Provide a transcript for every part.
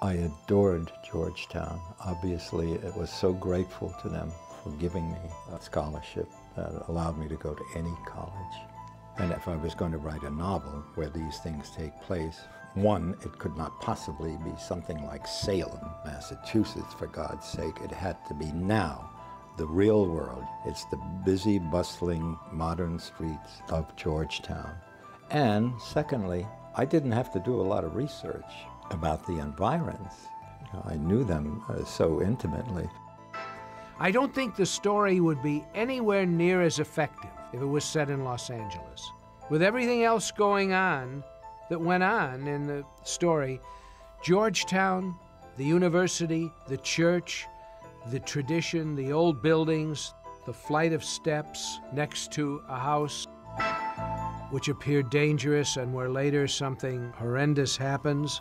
I adored Georgetown. Obviously, it was so grateful to them for giving me a scholarship that allowed me to go to any college. And if I was going to write a novel where these things take place, one, it could not possibly be something like Salem, Massachusetts, for God's sake. It had to be now, the real world. It's the busy, bustling, modern streets of Georgetown. And secondly, I didn't have to do a lot of research about the environs. I knew them uh, so intimately. I don't think the story would be anywhere near as effective if it was set in Los Angeles. With everything else going on that went on in the story, Georgetown, the university, the church, the tradition, the old buildings, the flight of steps next to a house which appeared dangerous and where later something horrendous happens.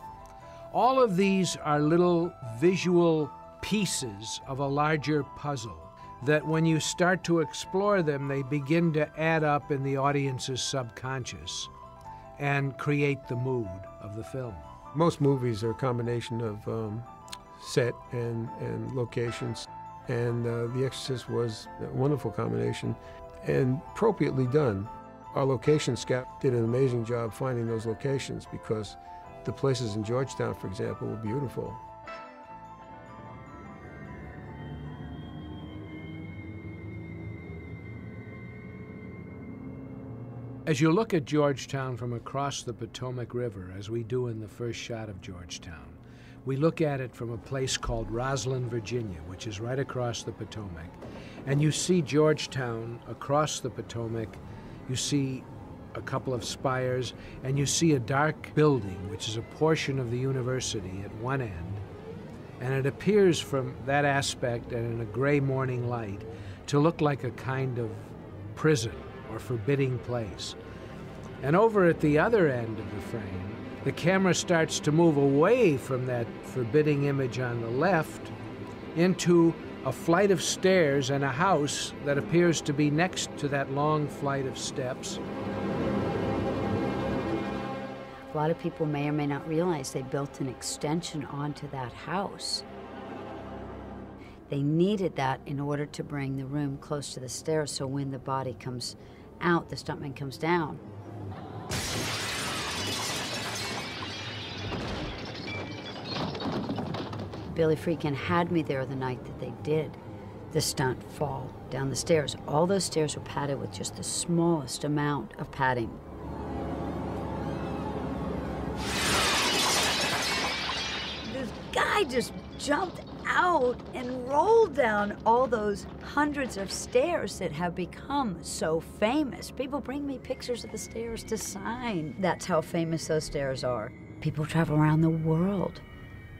All of these are little visual pieces of a larger puzzle that when you start to explore them, they begin to add up in the audience's subconscious and create the mood of the film. Most movies are a combination of um, set and, and locations, and uh, The Exorcist was a wonderful combination and appropriately done. Our location scout did an amazing job finding those locations because the places in Georgetown, for example, were beautiful. As you look at Georgetown from across the Potomac River, as we do in the first shot of Georgetown, we look at it from a place called Rosslyn, Virginia, which is right across the Potomac. And you see Georgetown across the Potomac. You see a couple of spires, and you see a dark building, which is a portion of the university at one end. And it appears from that aspect and in a gray morning light to look like a kind of prison or forbidding place. And over at the other end of the frame, the camera starts to move away from that forbidding image on the left into a flight of stairs and a house that appears to be next to that long flight of steps. A lot of people may or may not realize they built an extension onto that house. They needed that in order to bring the room close to the stairs so when the body comes out, the stuntman comes down. Billy Friedkin had me there the night that they did the stunt fall down the stairs. All those stairs were padded with just the smallest amount of padding. Guy just jumped out and rolled down all those hundreds of stairs that have become so famous. People bring me pictures of the stairs to sign. That's how famous those stairs are. People travel around the world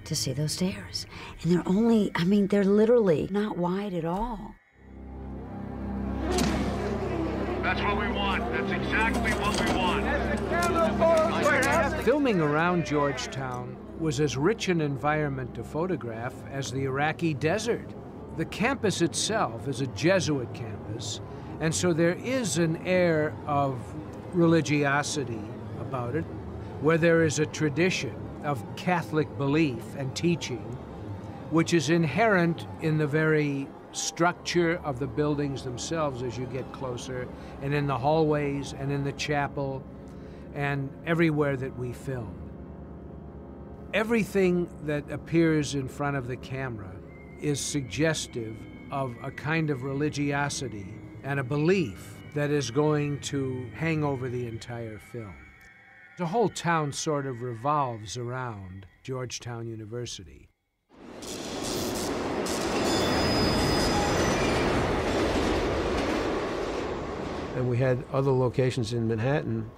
to see those stairs. And they're only, I mean, they're literally not wide at all. That's what we want. That's exactly what we want. Filming around Georgetown was as rich an environment to photograph as the Iraqi desert. The campus itself is a Jesuit campus, and so there is an air of religiosity about it, where there is a tradition of Catholic belief and teaching, which is inherent in the very structure of the buildings themselves as you get closer, and in the hallways, and in the chapel, and everywhere that we film. Everything that appears in front of the camera is suggestive of a kind of religiosity and a belief that is going to hang over the entire film. The whole town sort of revolves around Georgetown University. And we had other locations in Manhattan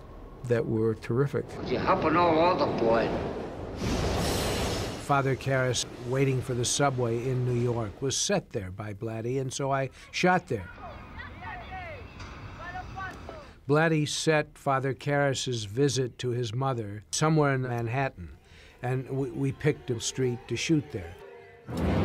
that were terrific. You're helping all over, boy. Father Karras, waiting for the subway in New York, was set there by Blatty, and so I shot there. Blatty set Father Karras's visit to his mother somewhere in Manhattan, and we, we picked a street to shoot there.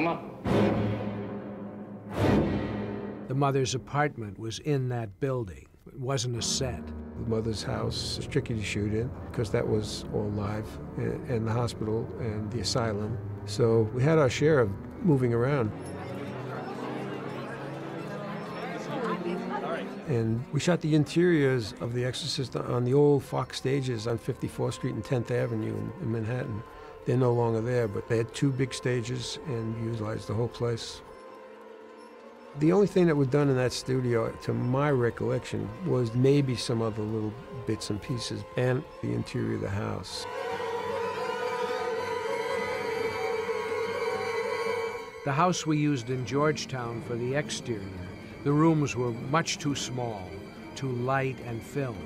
Mama? The mother's apartment was in that building. It wasn't a set. The mother's house was tricky to shoot in because that was all live, and, and the hospital and the asylum. So we had our share of moving around. And we shot the interiors of The Exorcist on the old Fox stages on 54th Street and 10th Avenue in, in Manhattan. They're no longer there, but they had two big stages and utilized the whole place. The only thing that was done in that studio, to my recollection, was maybe some other little bits and pieces and the interior of the house. The house we used in Georgetown for the exterior, the rooms were much too small, too light and film.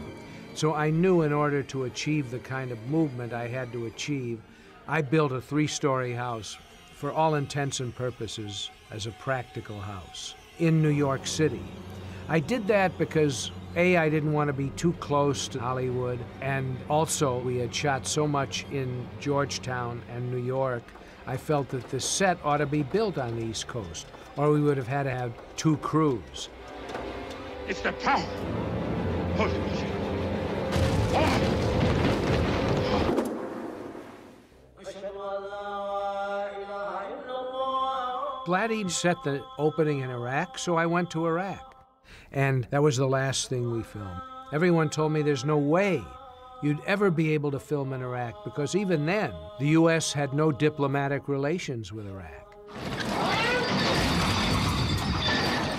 So I knew in order to achieve the kind of movement I had to achieve, I built a three story house for all intents and purposes as a practical house in New York City. I did that because A, I didn't want to be too close to Hollywood, and also we had shot so much in Georgetown and New York, I felt that the set ought to be built on the East Coast, or we would have had to have two crews. It's the power. Hold it. Blatty set the opening in Iraq, so I went to Iraq. And that was the last thing we filmed. Everyone told me there's no way you'd ever be able to film in Iraq because even then, the U.S. had no diplomatic relations with Iraq.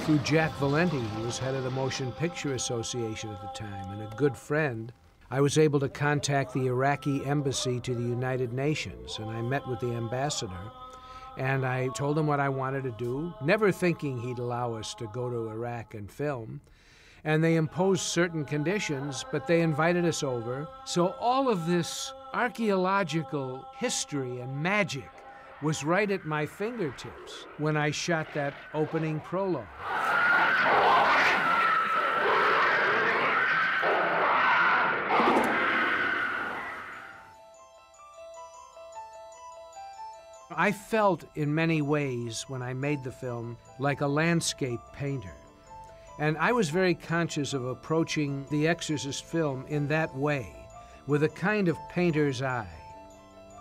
Through Jack Valenti, who was head of the Motion Picture Association at the time and a good friend, I was able to contact the Iraqi embassy to the United Nations, and I met with the ambassador and I told him what I wanted to do, never thinking he'd allow us to go to Iraq and film. And they imposed certain conditions, but they invited us over. So all of this archaeological history and magic was right at my fingertips when I shot that opening prologue. I felt in many ways when I made the film like a landscape painter. And I was very conscious of approaching the Exorcist film in that way, with a kind of painter's eye,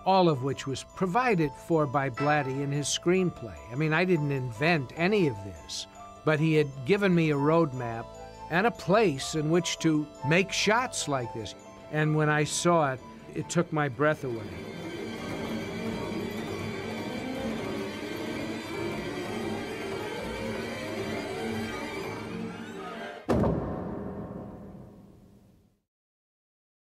all of which was provided for by Blatty in his screenplay. I mean, I didn't invent any of this, but he had given me a roadmap and a place in which to make shots like this. And when I saw it, it took my breath away.